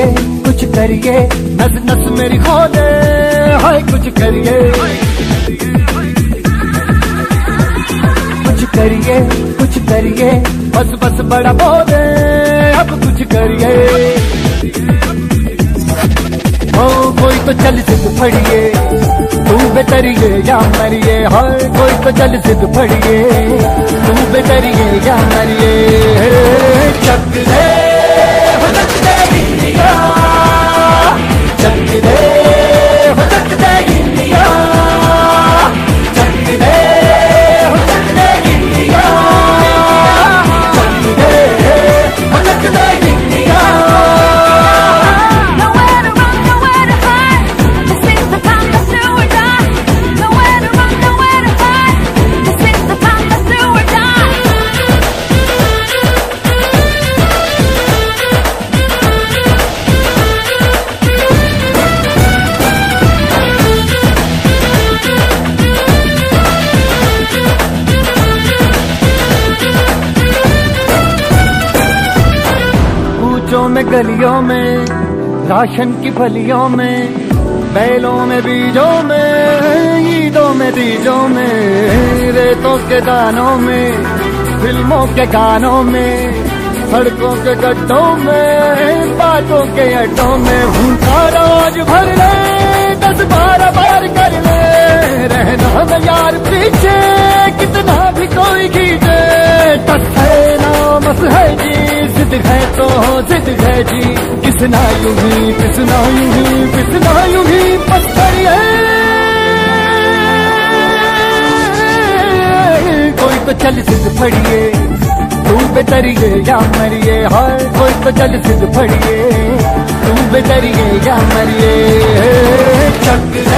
करिए, कुछ करिए। नस नस मेरी खोले, हाय, कुछ करिए। कुछ करिए कुछ करिए। बस बस बड़ा बोले, अब कुछ करिए। ओ, कोई तो चल सिद्ध फड़िए, तू बेतरिए या मरिए, हाय, कोई तो चल सिद्ध फड़िए, तू बेतरिए या मरिए। चक दे ऊंचों में गलियों में, राशन की फलियों में, बैलों में, बीजों में, ईदों में, बीजों में, रेतों के दानों में, फ़िल्मों के गानों में, सड़कों के गड्ढों में, बातों के अड्डों में भूखा रोज भर ले, दस बारह बार कर ले, रहना न यार पीछे, कितना भी कोई खींचे टस है नामस है जी। जिद है तो जिद है जी। किसना यूँ ही किसना यूँ ही ही पत्थर है कोई तो चल सिद्ध फड़िए, तू बेतरिए या मरिए, हाय, कोई तो चल सिद्ध फड़िए, तू बेतरिए या मरिए। चक दे